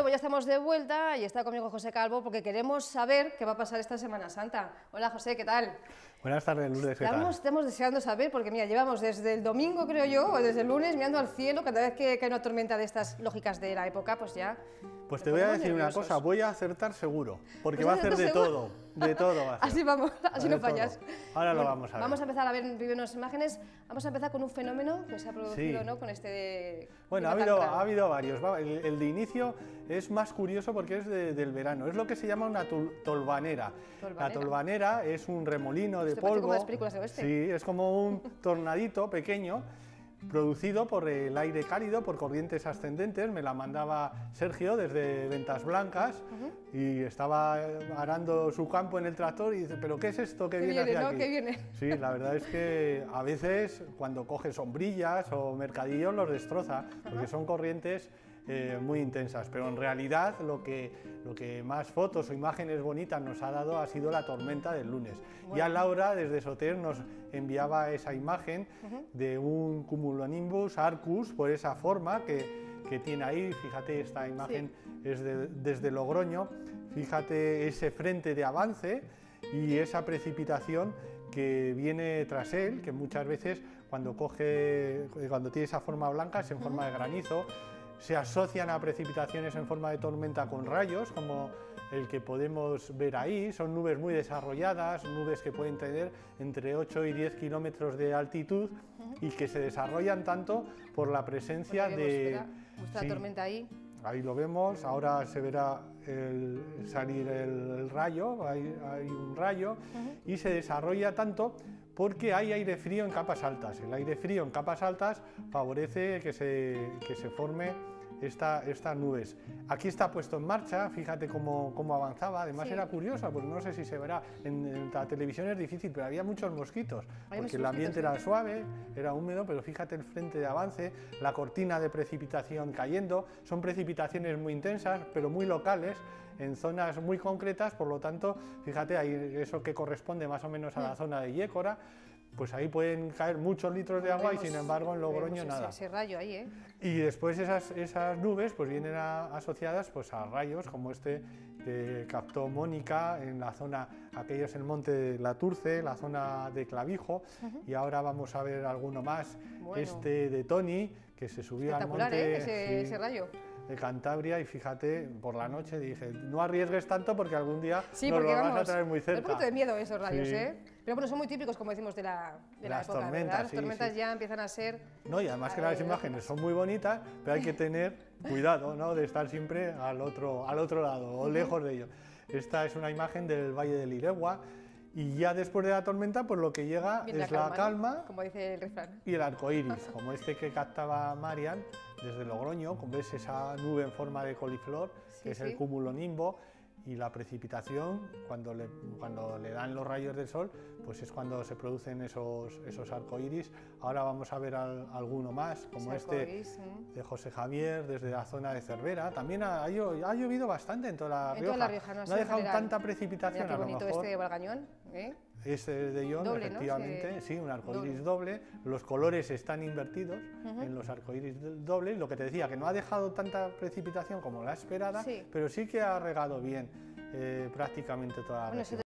Bueno, pues ya estamos de vuelta y está conmigo José Calvo porque queremos saber qué va a pasar esta Semana Santa. Hola José, ¿qué tal? Buenas tardes, Lourdes, ¿qué tal? Estamos, deseando saber porque mira, llevamos desde el domingo, creo yo, o desde el lunes mirando al cielo, cada vez que cae una tormenta de estas lógicas de la época, pues ya... Pues te voy a decir una cosa, voy a acertar seguro, porque ¿Pues va a hacer de todo, de todo va a hacer. Así vamos, así De no fallas. todo. Ahora lo Bueno, vamos a ver. Vamos a empezar a ver unas imágenes. Vamos a empezar con un fenómeno que se ha producido Sí. ¿no? con este... Bueno, ha habido, ha habido varios. Va, El, el de inicio es más curioso porque es de- del verano. Es lo que se llama una tol- tolvanera. Tolvanera. La tolvanera es un remolino de Esto polvo. como las películas del oeste. Sí, es como un tornadito pequeño producido por el aire cálido, por corrientes ascendentes. Me la mandaba Sergio desde Ventas Blancas y estaba arando su campo en el tractor y dice, ¿pero qué es esto que ¿Qué viene viene, hacia no? aquí?". ¿Qué viene? Sí, la verdad es que a veces cuando coge sombrillas o mercadillos los destroza, porque son corrientes eh, muy intensas, pero en realidad lo que, lo que más fotos o imágenes bonitas nos ha dado ha sido la tormenta del lunes. Ya Laura desde Soter nos enviaba esa imagen de un cumulonimbus arcus por esa forma que, que tiene ahí, fíjate esta imagen es de- desde Logroño, fíjate ese frente de avance y esa precipitación que viene tras él, que muchas veces cuando coge, cuando tiene esa forma blanca es en forma de granizo, se asocian a precipitaciones en forma de tormenta con rayos, como el que podemos ver ahí, son nubes muy desarrolladas, nubes que pueden tener entre 8 y 10 kilómetros de altitud y que se desarrollan tanto por la presencia vemos, de... Sí. la tormenta ahí. Ahí lo vemos, ahora se verá el- salir el, rayo, hay, hay un rayo y se desarrolla tanto porque hay aire frío en capas altas. El aire frío en capas altas favorece que se, que se forme esta- estas nubes. Aquí está puesto en marcha, fíjate cómo, cómo avanzaba, además Sí. era curiosa, porque no sé si se verá, en, en la televisión es difícil, pero había muchos mosquitos, Había porque el ambiente era suave, era húmedo, pero fíjate el frente de avance, la cortina de precipitación cayendo, son precipitaciones muy intensas, pero muy locales, en zonas muy concretas, por lo tanto, fíjate, ahí eso que corresponde más o menos a Mm. la zona de Yécora, pues ahí pueden caer muchos litros de agua y sin embargo en Logroño vemos ese- nada. Ese rayo ahí, ¿eh? Y después esas, esas nubes pues vienen a- asociadas pues a rayos como este que captó Mónica en la zona, aquello es el monte de La Turce, la zona de Clavijo, y ahora vamos a ver alguno más, Bueno. este de Tony, que se subió al Espectacular, monte ¿eh? Ese, sí, ese rayo. de Cantabria y fíjate, por la noche dije, no arriesgues tanto porque algún día Sí, nos porque lo vamos, vas a traer muy cerca. un poquito de miedo esos rayos, Sí. ¿eh? Pero bueno, son muy típicos, como decimos, de la, de la Las época, tormentas, ¿verdad? Las sí, tormentas sí. ya empiezan a ser... No, y además que las ver. imágenes son muy bonitas, pero hay que tener cuidado, ¿no? De estar siempre al otro, al otro lado o lejos de ello. Esta es una imagen del Valle del Iregua y ya después de la tormenta, pues lo que llega es la calma, ¿no? Como dice el refrán. y el arco iris, como este que captaba Marian desde Logroño, como ves esa nube en forma de coliflor, Sí, que es sí. el cúmulo nimbo, y la precipitación, cuando le, cuando le dan los rayos del sol, pues es cuando se producen esos, esos arcoíris. Ahora vamos a ver al- alguno más, como este de José Javier, desde la zona de Cervera. También ha, ha llo- ha llovido bastante en toda la En Rioja. toda la Rioja, ¿no? ha Así en dejado general. tanta precipitación, Mira qué a lo bonito mejor. este de Valgañón, ¿eh? Este de Yon, Doble, ¿no? efectivamente, sí, un arcoíris doble. Los colores están invertidos en los arcoíris dobles. Lo que te decía, que no ha dejado tanta precipitación como la esperada, Sí. pero sí que ha regado bien eh, prácticamente toda la Bueno,